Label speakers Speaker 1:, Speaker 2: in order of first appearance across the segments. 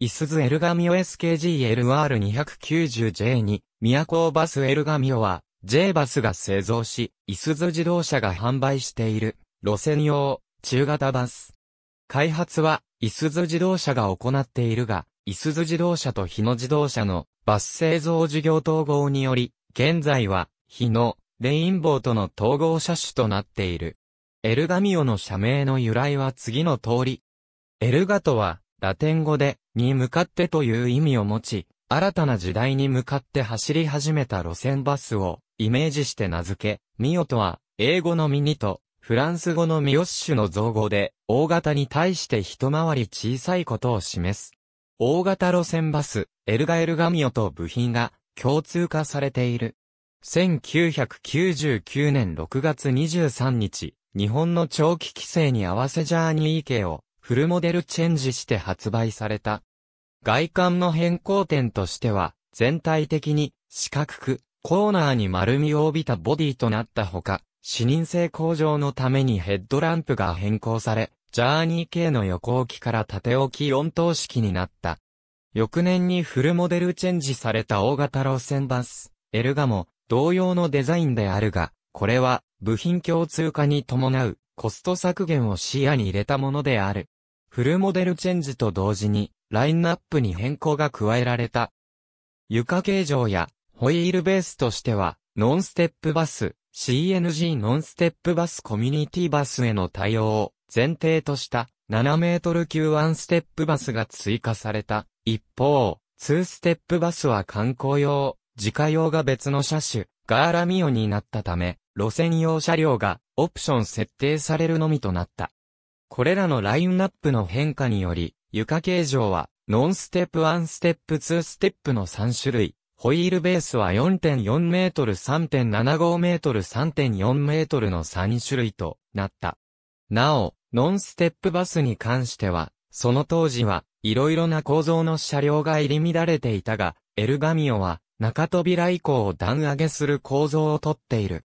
Speaker 1: イスズエルガミオ SKGLR290J に、宮古バスエルガミオは、J バスが製造し、イスズ自動車が販売している、路線用、中型バス。開発は、イスズ自動車が行っているが、イスズ自動車と日野自動車のバス製造事業統合により、現在は、日野、レインボーとの統合車種となっている。エルガミオの社名の由来は次の通り。エルガとは、ラテン語で、に向かってという意味を持ち、新たな時代に向かって走り始めた路線バスをイメージして名付け、ミオとは、英語のミニと、フランス語のミオッシュの造語で、大型に対して一回り小さいことを示す。大型路線バス、エルガエルガミオと部品が共通化されている。1999年6月23日、日本の長期規制に合わせジャーニー系をフルモデルチェンジして発売された。外観の変更点としては、全体的に四角く、コーナーに丸みを帯びたボディとなったほか、視認性向上のためにヘッドランプが変更され、ジャーニー系の横置きから縦置き4等式になった。翌年にフルモデルチェンジされた大型路線バス、エルガも同様のデザインであるが、これは部品共通化に伴うコスト削減を視野に入れたものである。フルモデルチェンジと同時にラインナップに変更が加えられた。床形状やホイールベースとしてはノンステップバス、CNG ノンステップバスコミュニティバスへの対応を前提とした7メートル級1ステップバスが追加された。一方、2ステップバスは観光用、自家用が別の車種、ガーラミオになったため、路線用車両がオプション設定されるのみとなった。これらのラインナップの変化により、床形状は、ノンステップ1ステップ2ステップの3種類、ホイールベースは4.4メートル3.75メートル3.4メートルの3種類となった。なお、ノンステップバスに関しては、その当時は、色々な構造の車両が入り乱れていたが、エルガミオは、中扉以降を段上げする構造をとっている。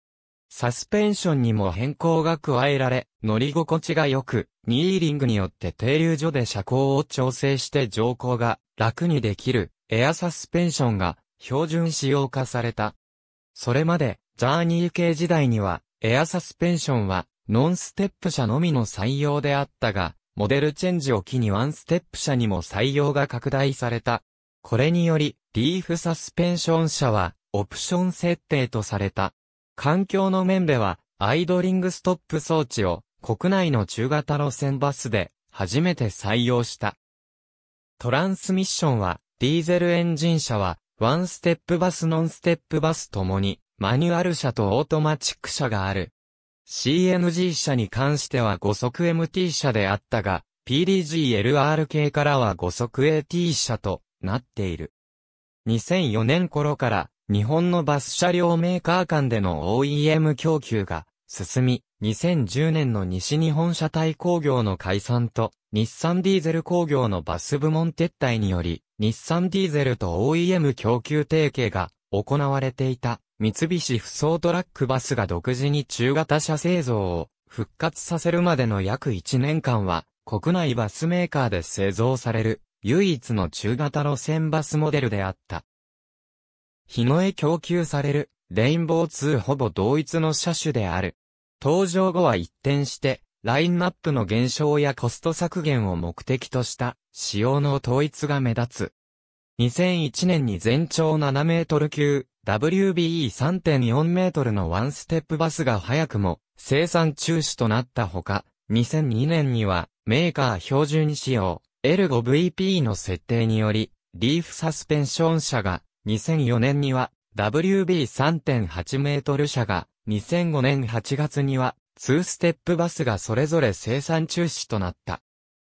Speaker 1: サスペンションにも変更が加えられ、乗り心地が良く、ニーリングによって停留所で車高を調整して乗降が楽にできるエアサスペンションが標準仕様化された。それまで、ジャーニー系時代には、エアサスペンションはノンステップ車のみの採用であったが、モデルチェンジを機にワンステップ車にも採用が拡大された。これにより、リーフサスペンション車は、オプション設定とされた。環境の面では、アイドリングストップ装置を、国内の中型路線バスで、初めて採用した。トランスミッションは、ディーゼルエンジン車は、ワンステップバスノンステップバスともに、マニュアル車とオートマチック車がある。CNG 車に関しては5速 MT 車であったが、PDG-LR 系からは5速 AT 車となっている。2004年頃から日本のバス車両メーカー間での OEM 供給が進み、2010年の西日本車体工業の解散と日産ディーゼル工業のバス部門撤退により、日産ディーゼルと OEM 供給提携が行われていた三菱不走トラックバスが独自に中型車製造を復活させるまでの約1年間は、国内バスメーカーで製造される唯一の中型路線バスモデルであった。日野へ供給されるレインボー2ほぼ同一の車種である。登場後は一転して、ラインナップの減少やコスト削減を目的とした仕様の統一が目立つ。2001年に全長7メートル級 WBE3.4 メートルのワンステップバスが早くも生産中止となったほか、2002年にはメーカー標準仕様 L5VP の設定により、リーフサスペンション車が2004年には WB3.8 メートル車が2005年8月には2ステップバスがそれぞれ生産中止となった。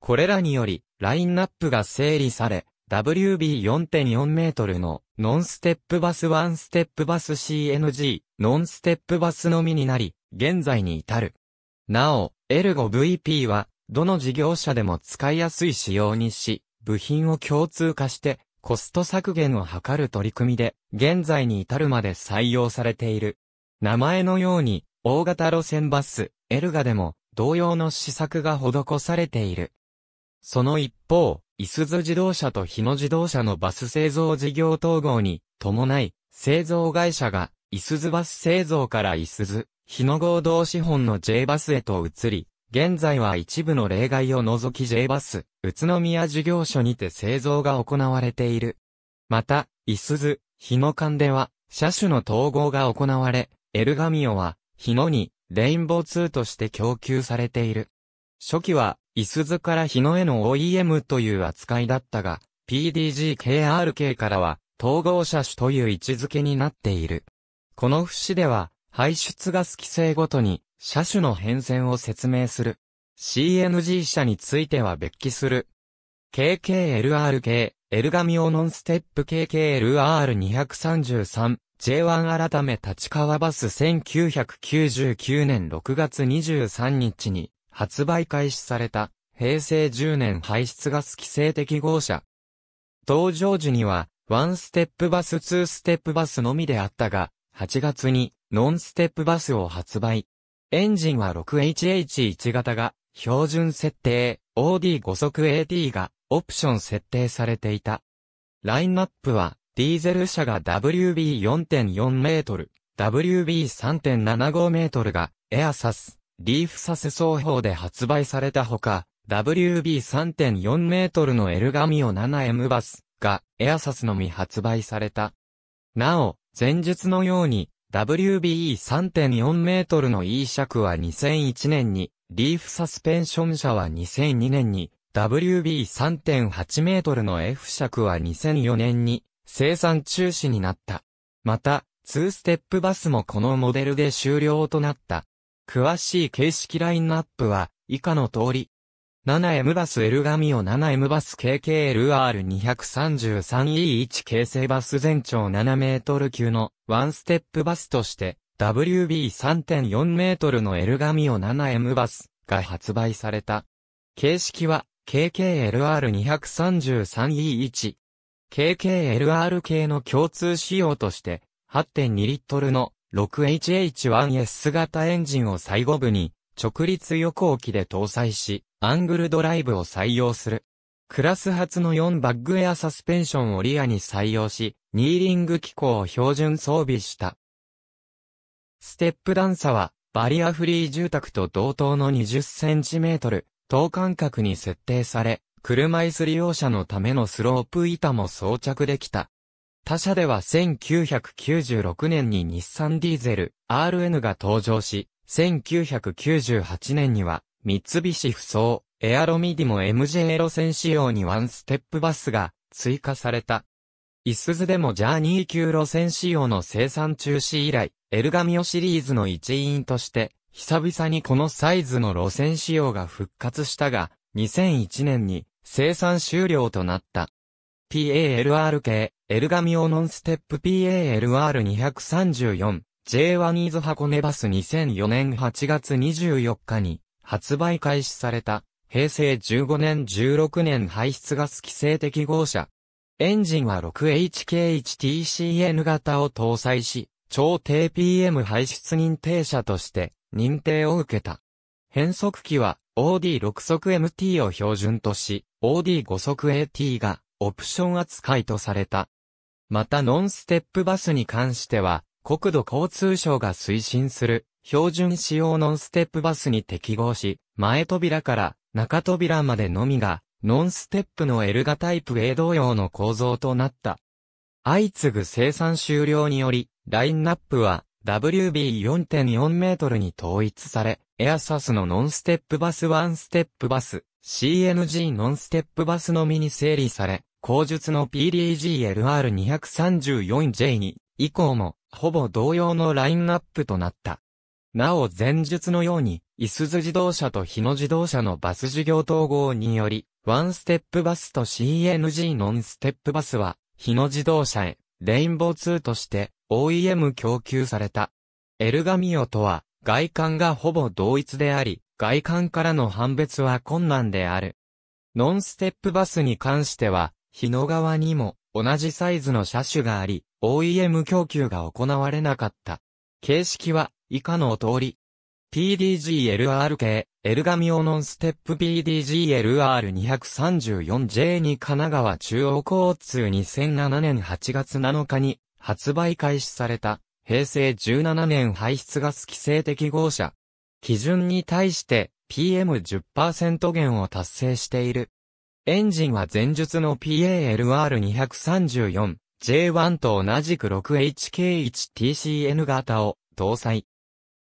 Speaker 1: これらにより、ラインナップが整理され、WB4.4 メートルのノンステップバス1ステップバス CNG ノンステップバスのみになり、現在に至る。なお、L5VP は、どの事業者でも使いやすい仕様にし、部品を共通化してコスト削減を図る取り組みで、現在に至るまで採用されている。名前のように、大型路線バス、エルガでも、同様の施策が施されている。その一方、イスズ自動車と日野自動車のバス製造事業統合に伴い、製造会社が、イスズバス製造からイスズ、日野合同資本の J バスへと移り、現在は一部の例外を除き J バス、宇都宮事業所にて製造が行われている。また、イスズ、日野間では、車種の統合が行われ、エルガミオは、日野に、レインボー2として供給されている。初期は、イスズから日野への OEM という扱いだったが、PDG-KRK からは、統合車種という位置づけになっている。この節では、排出ガス規制ごとに、車種の変遷を説明する。CNG 車については別記する。KKLRK、エルガミオノンステップ KKLR233、J1 改め立川バス1999年6月23日に発売開始された平成10年排出ガス規制適合車。登場時には1ステップバス2ステップバスのみであったが、8月にノンステップバスを発売。エンジンは 6HH1 型が標準設定、OD5 速 AT がオプション設定されていた。ラインナップは、ディーゼル車が WB4.4 メートル、WB3.75 メートルが、エアサス、リーフサス双方で発売されたほか、WB3.4 メートルのエルガミオ 7M バスが、エアサスのみ発売された。なお、前述のように、WBE3.4 メートルの E 尺は2001年に、リーフサスペンション車は2002年に、WB3.8 メートルの F 尺は2004年に生産中止になった。また、2ステップバスもこのモデルで終了となった。詳しい形式ラインナップは以下の通り。7M バス L ガミオ 7M バス KKLR233E1 形成バス全長7メートル級の1ステップバスとして WB3.4 メートルの L ガミオ 7M バスが発売された。形式は KKLR233E1。KKLR 系の共通仕様として、8.2リットルの 6HH1S 型エンジンを最後部に、直立横置きで搭載し、アングルドライブを採用する。クラス初の4バッグエアサスペンションをリアに採用し、ニーリング機構を標準装備した。ステップ段差は、バリアフリー住宅と同等の20センチメートル、等間隔に設定され、車椅子利用者のためのスロープ板も装着できた。他社では1996年に日産ディーゼル RN が登場し、1998年には三菱不走エアロミディモ MJ 路線仕様にワンステップバスが追加された。イスズでもジャーニー級路線仕様の生産中止以来、エルガミオシリーズの一員として久々にこのサイズの路線仕様が復活したが、2001年に生産終了となった。PALR 系、エルガミオノンステップ PALR234、J1 イズ箱根バス2004年8月24日に発売開始された、平成15年16年排出ガス規制適合車。エンジンは 6HK1TCN 型を搭載し、超低 PM 排出認定車として認定を受けた。変速機は OD6 速 MT を標準とし、OD5 速 AT がオプション扱いとされた。またノンステップバスに関しては、国土交通省が推進する標準仕様ノンステップバスに適合し、前扉から中扉までのみがノンステップの L 型タイプ A 同様の構造となった。相次ぐ生産終了により、ラインナップは WB4.4 メートルに統一され、エアサスのノンステップバス1ステップバス、CNG ノンステップバスのみに整理され、後述の PDG-LR234J に、以降も、ほぼ同様のラインナップとなった。なお前述のように、イスズ自動車と日野自動車のバス事業統合により、ワンステップバスと CNG ノンステップバスは、日野自動車へ、レインボー2として、OEM 供給された。エルガミオとは、外観がほぼ同一であり、外観からの判別は困難である。ノンステップバスに関しては、日野側にも同じサイズの車種があり、OEM 供給が行われなかった。形式は以下の通り。PDG-LR 系、エルガミオノンステップ PDG-LR234J に神奈川中央交通2007年8月7日に発売開始された平成17年排出ガス規制適合車。基準に対して PM10% 減を達成している。エンジンは前述の PALR234 J1 と同じく 6HK1TCN 型を搭載。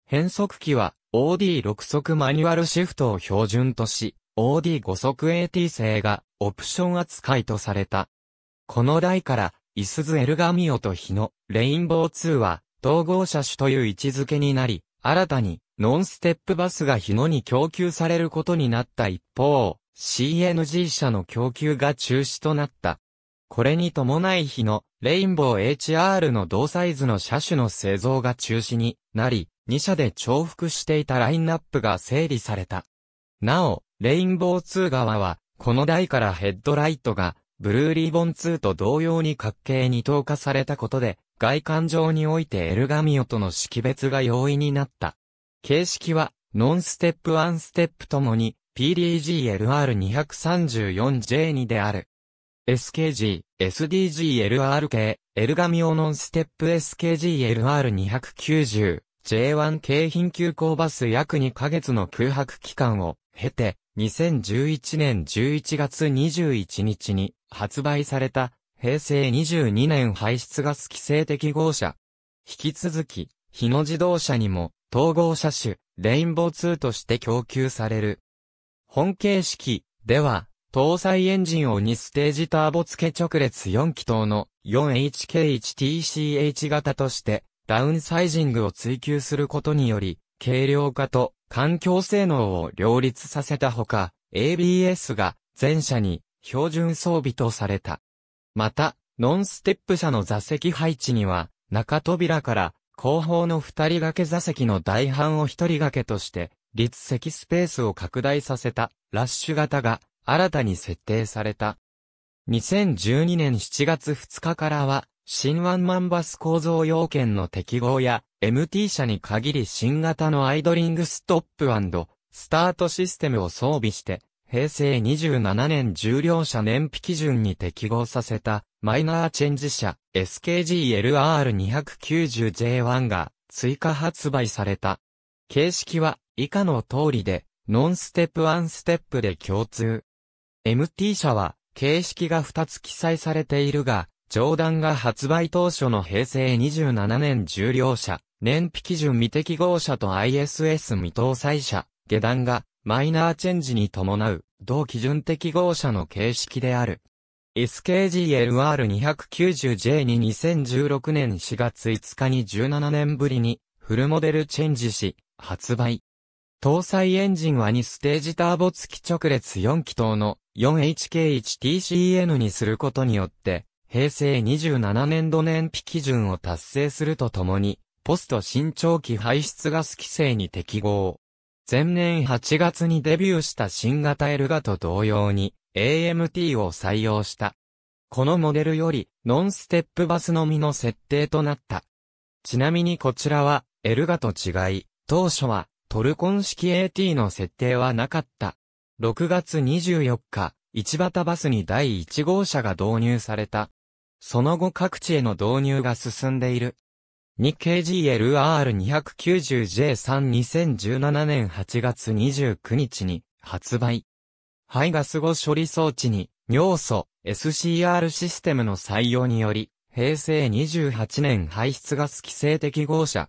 Speaker 1: 変速機は OD6 速マニュアルシフトを標準とし、OD5 速 AT 製がオプション扱いとされた。この台から、イスズエルガミオと日野、レインボー2は、統合車種という位置づけになり、新たに、ノンステップバスが日野に供給されることになった一方、CNG 車の供給が中止となった。これに伴い日のレインボー HR の同サイズの車種の製造が中止になり、2社で重複していたラインナップが整理された。なお、レインボー2側は、この台からヘッドライトが、ブルーリボン2と同様に角形に投下されたことで、外観上においてエルガミオとの識別が容易になった。形式は、ノンステップ1ステップともに、PDG-LR234J2 である。SKG、SDG LR 系、エルガミオノンステップ SKG LR290、J1 京浜急行バス約2ヶ月の空白期間を経て、2011年11月21日に発売された平成22年排出ガス規制適合車。引き続き、日野自動車にも統合車種、レインボー2として供給される。本形式では、搭載エンジンを2ステージターボ付け直列4気筒の 4HK1TCH 型としてダウンサイジングを追求することにより軽量化と環境性能を両立させたほか ABS が全車に標準装備とされた。また、ノンステップ車の座席配置には中扉から後方の二人掛け座席の大半を一人掛けとして立席スペースを拡大させたラッシュ型が新たに設定された。2012年7月2日からは、新ワンマンバス構造要件の適合や、MT 車に限り新型のアイドリングストップスタートシステムを装備して、平成27年重量車燃費基準に適合させたマイナーチェンジ車 SKGLR290J1 が追加発売された。形式は以下の通りで、ノンステップ1ステップで共通。MT 社は、形式が2つ記載されているが、上段が発売当初の平成27年重量車、燃費基準未適合車と ISS 未搭載車、下段がマイナーチェンジに伴う同基準適合車の形式である。SKGLR290J に2016年4月5日に17年ぶりにフルモデルチェンジし、発売。搭載エンジンは2ステージターボ付き直列4気筒の 4HK1TCN にすることによって、平成27年度燃費基準を達成するとともに、ポスト新長期排出ガス規制に適合。前年8月にデビューした新型エルガと同様に AMT を採用した。このモデルよりノンステップバスのみの設定となった。ちなみにこちらはエルガと違い、当初はトルコン式 AT の設定はなかった。6月24日、一畑バスに第1号車が導入された。その後各地への導入が進んでいる。日経 GLR290J32017 年8月29日に発売。排ガス後処理装置に尿素 SCR システムの採用により、平成28年排出ガス規制適合車。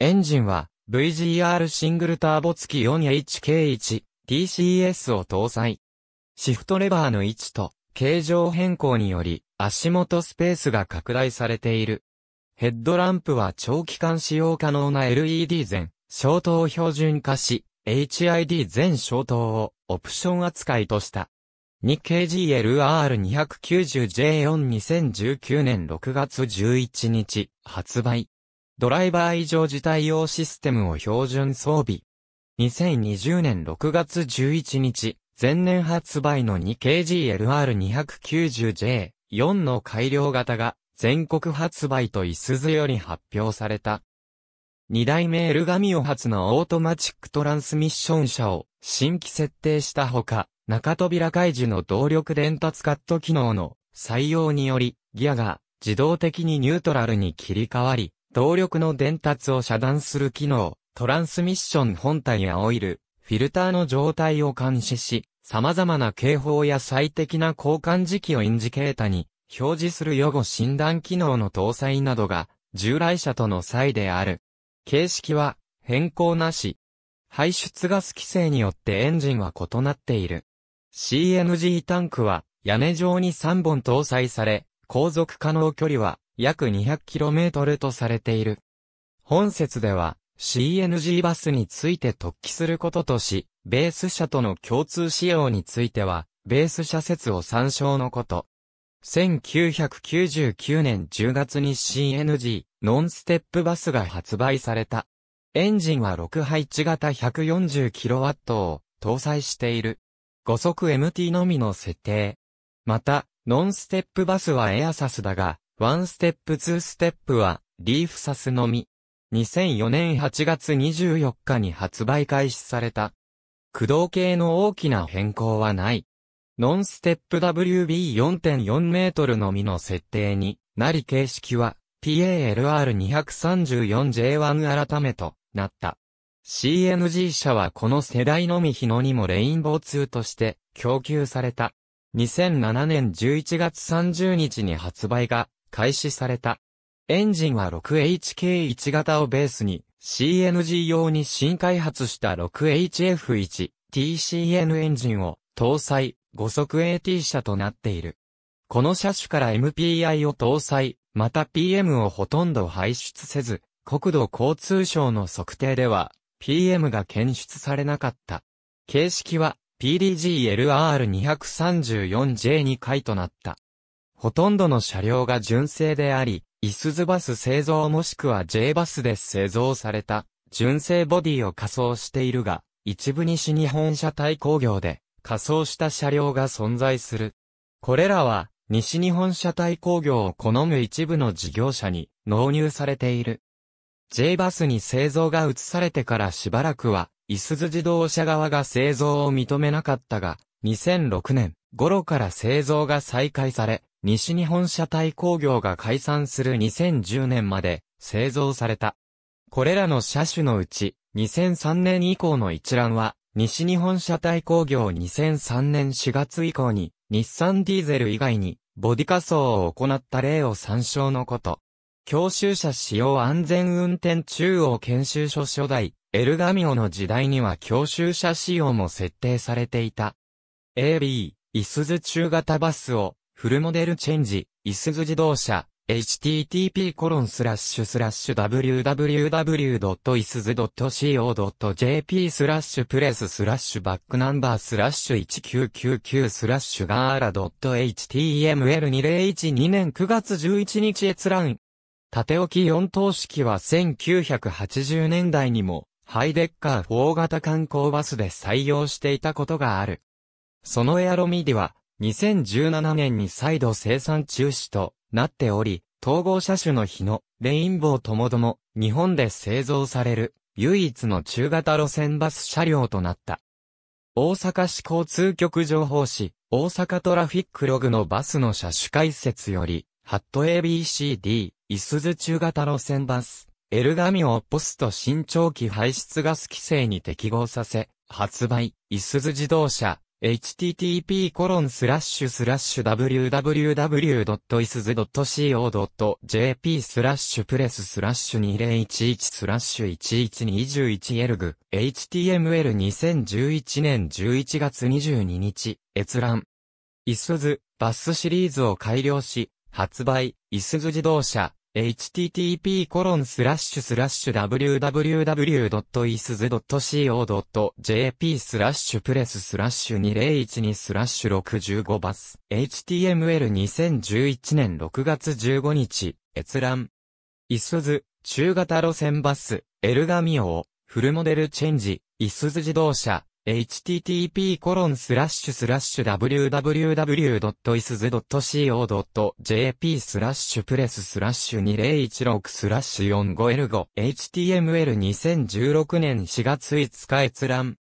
Speaker 1: エンジンは VGR シングルターボ付き 4HK1 TCS を搭載。シフトレバーの位置と形状変更により足元スペースが拡大されている。ヘッドランプは長期間使用可能な LED 全、消灯を標準化し、HID 全消灯をオプション扱いとした。日経 GLR290J42019 年6月11日発売。ドライバー異常時対応システムを標準装備。2020年6月11日、前年発売の 2KGLR290J4 の改良型が全国発売とイスズより発表された。2代目エルガミオ初のオートマチックトランスミッション車を新規設定したほか、中扉開時の動力伝達カット機能の採用により、ギアが自動的にニュートラルに切り替わり、動力の伝達を遮断する機能、トランスミッション本体やオイル、フィルターの状態を監視し、様々な警報や最適な交換時期をインジケータに表示する予後診断機能の搭載などが従来車との差異である。形式は変更なし。排出ガス規制によってエンジンは異なっている。CNG タンクは屋根上に3本搭載され、航続可能距離は約 200km とされている。本説では CNG バスについて突起することとし、ベース車との共通仕様については、ベース車説を参照のこと。1999年10月に CNG、ノンステップバスが発売された。エンジンは6配置型 140kW を搭載している。5速 MT のみの設定。また、ノンステップバスはエアサスだが、ワンステップツーステップはリーフサスのみ。2004年8月24日に発売開始された。駆動系の大きな変更はない。ノンステップ WB4.4 メートルのみの設定になり形式は PALR234J1 改めとなった。CNG 車はこの世代のみ日野にもレインボー2として供給された。2007年11月30日に発売が開始された。エンジンは 6HK1 型をベースに CNG 用に新開発した 6HF1 TCN エンジンを搭載5速 AT 車となっている。この車種から MPI を搭載、また PM をほとんど排出せず、国土交通省の測定では PM が検出されなかった。形式は PDG-LR234J2 回となった。ほとんどの車両が純正であり、イスズバス製造もしくは J バスで製造された純正ボディを仮装しているが、一部西日本車体工業で仮装した車両が存在する。これらは西日本車体工業を好む一部の事業者に納入されている。J バスに製造が移されてからしばらくは、イスズ自動車側が製造を認めなかったが、2006年頃から製造が再開され、西日本車体工業が解散する2010年まで製造された。これらの車種のうち、2003年以降の一覧は、西日本車体工業2003年4月以降に、日産ディーゼル以外に、ボディ仮装を行った例を参照のこと。教習車仕様安全運転中央研修所初代、エルガミオの時代には教習車仕様も設定されていた。AB、イスズ中型バスを、フルモデルチェンジ、イスズ自動車、http コロンスラッシュスラッシュ www.isuzu.co.jp スラッシュプレススラッシュバックナンバースラッシュ1999スラッシュガーラ .html2012 年9月11日閲覧縦置き4等式は1980年代にも、ハイデッカー4型観光バスで採用していたことがある。そのエアロミディは、2017年に再度生産中止となっており、統合車種の日のレインボーともども、日本で製造される唯一の中型路線バス車両となった。大阪市交通局情報誌、大阪トラフィックログのバスの車種解説より、ハット ABCD、イスズ中型路線バス、エルガミオポスト新長期排出ガス規制に適合させ、発売、イスズ自動車、http コロンスラッシュスラッシュ www.isuz.co.jp スラッシュプレススラッシュ2011スラッシュ1121エルグ HTML2011 年11月22日閲覧イスズバスシリーズを改良し発売。イスズ自動車。Http コロンスラッシュスラッシュ www.isuz.co.jp スラッシュプレススラッシュ2012スラッシュ65バス。HTML2011 年6月15日閲覧イスズ。中型路線バス。エルガミオ。フルモデルチェンジ。イスズ自動車。Http コロンスラッシュスラッシュ www.isuzu.co.jp スラッシュプレススラッシュ2016スラッシュ 45L5 HTML2016 年4月5日閲覧。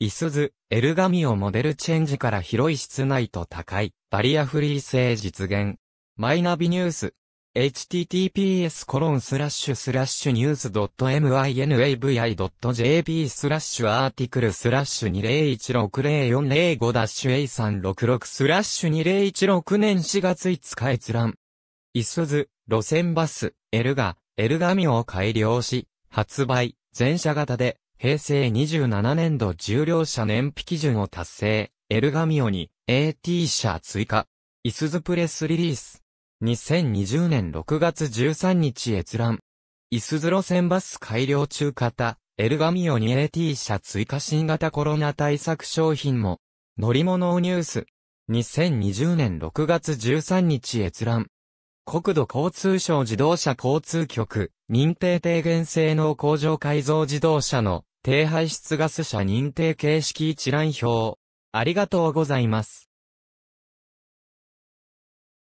Speaker 1: イスズ、エルガミオモデルチェンジから広い室内と高い、バリアフリー性実現。マイナビニュース。Https コロンスラッシュスラッシュニュース .minavi.jp スラッシュアーティクルスラッシュ 20160405-A366 スラッシュ2016年4月5日閲覧。イスズ、路線バス、エルガ、エルガミオを改良し、発売、全車型で、平成27年度重量車燃費基準を達成、エルガミオに AT 車追加、イスズプレスリリース。2020年6月13日閲覧。イスズ路線バス改良中型、エルガミオに AT 車追加新型コロナ対策商品も、乗り物をニュース。2020年6月13日閲覧。国土交通省自動車交通局、認定低減性能工場改造自動車の低排出ガス車認定形式一覧表。ありがとうございます。